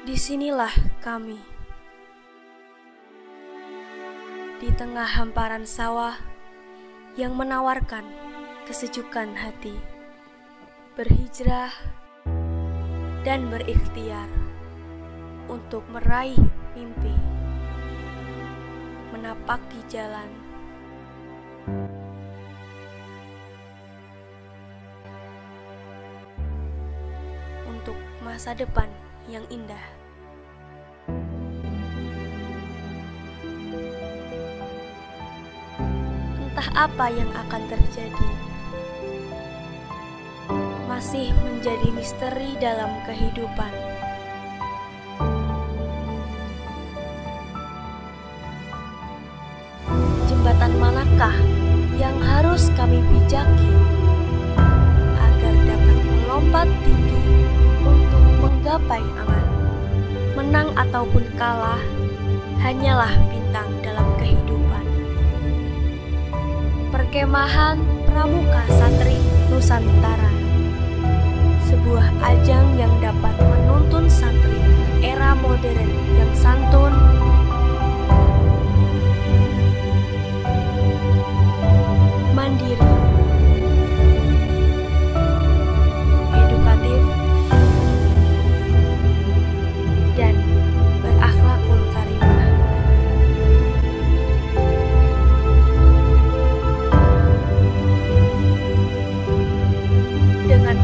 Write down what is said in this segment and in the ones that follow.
Di sinilah kami di tengah hamparan sawah yang menawarkan kesejukan hati, berhijrah dan berikhtiar untuk meraih mimpi, menapaki jalan. Untuk masa depan yang indah. Entah apa yang akan terjadi, masih menjadi misteri dalam kehidupan. Jembatan manakah yang harus kami pijaki kalah hanyalah bintang dalam kehidupan. Perkemahan Pramuka Santri Nusantara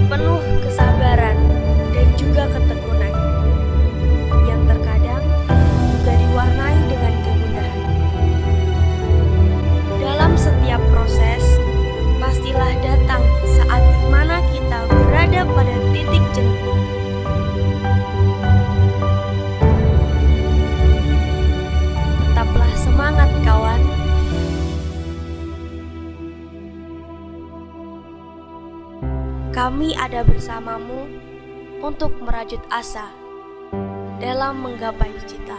penuh kesabaran Kami ada bersamamu untuk merajut asa dalam menggapai cita.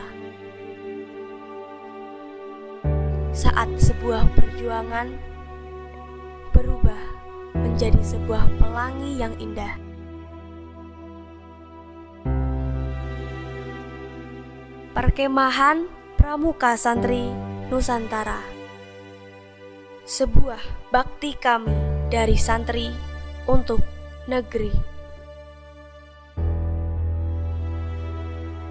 Saat sebuah perjuangan berubah menjadi sebuah pelangi yang indah. Perkemahan Pramuka Santri Nusantara Sebuah bakti kami dari santri untuk negeri.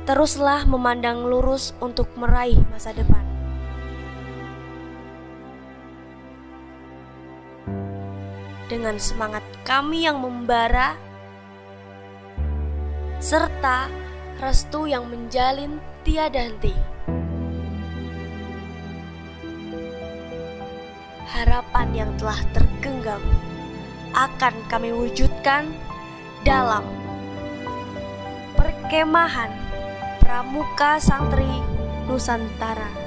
Teruslah memandang lurus untuk meraih masa depan. Dengan semangat kami yang membara, serta restu yang menjalin tiada henti. Harapan yang telah tergenggam akan kami wujudkan dalam perkemahan Pramuka Santri Nusantara.